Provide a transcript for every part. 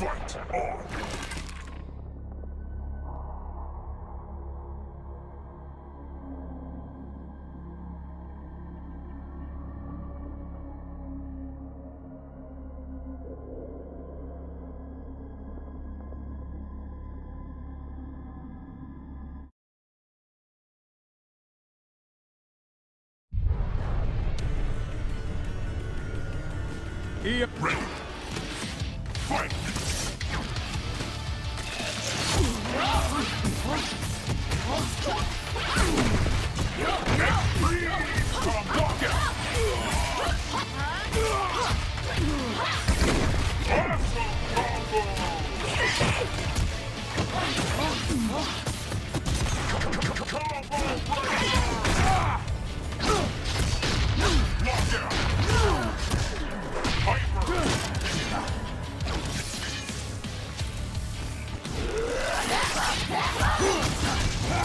Fight on! Ready. Fight! Huh?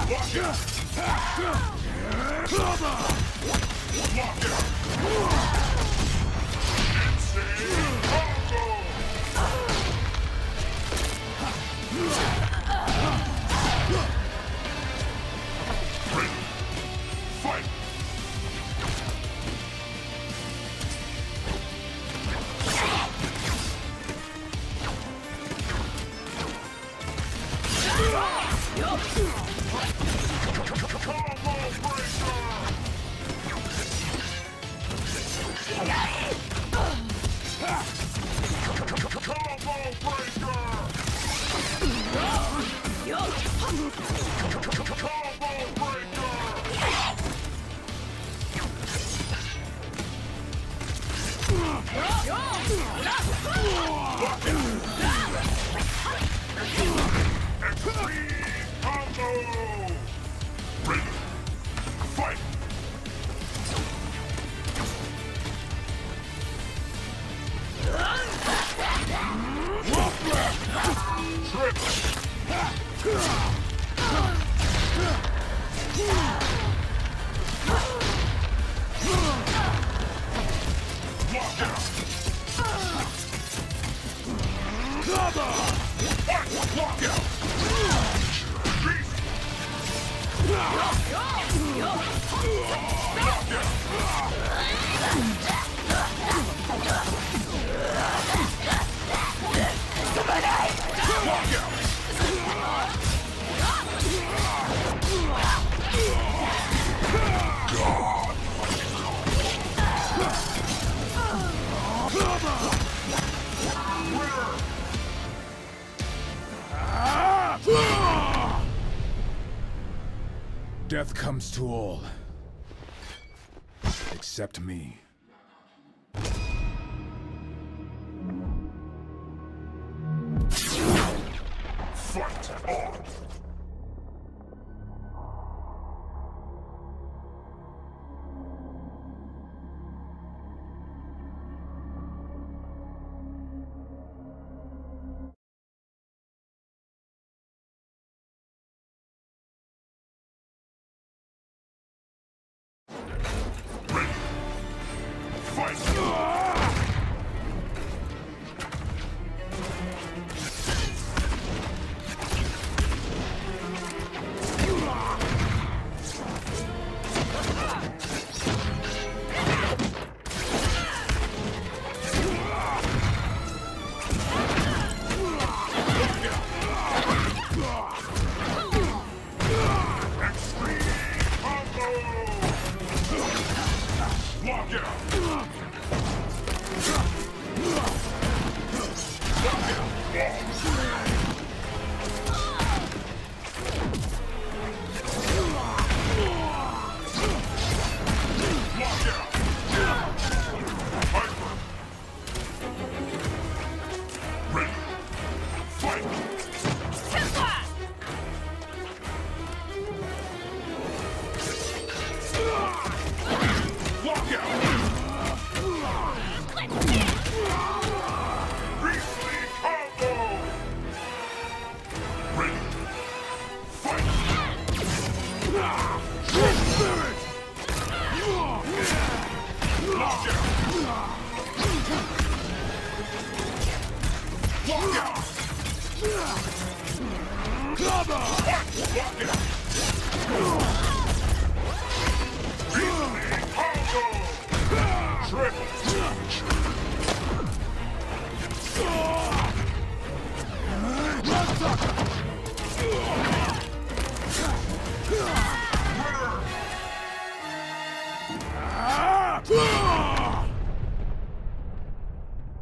Cover! Trip! Death comes to all. Except me. Fight on! Walk out!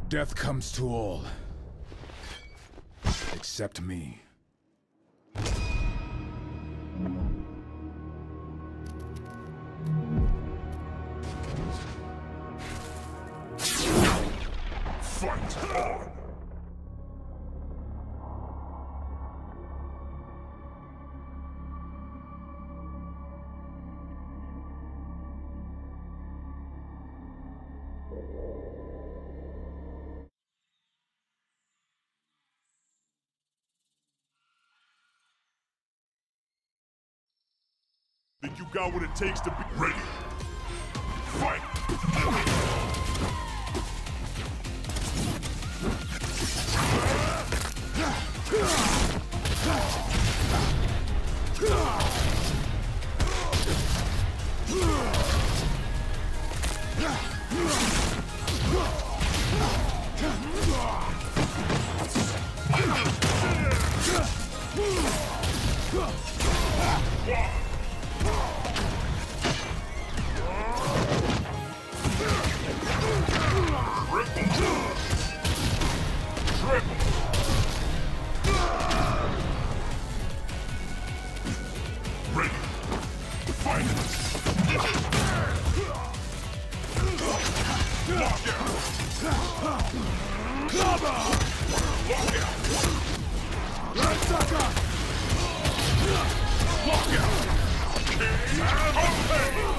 Death comes to all. Except me. Think you got what it takes to be ready? Fight! Lock out! Lock out!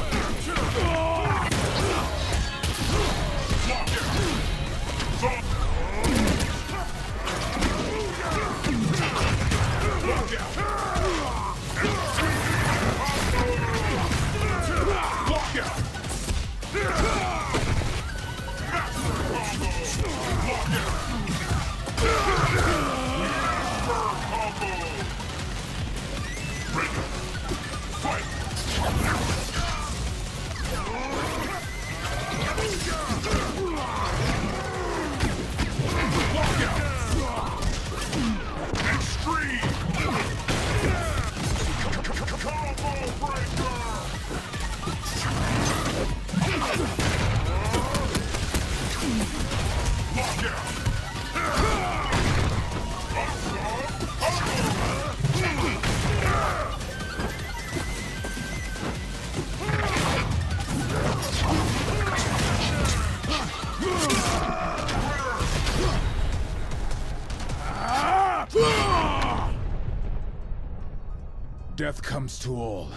Death comes to all.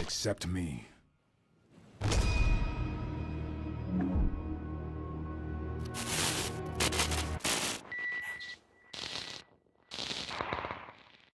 Except me.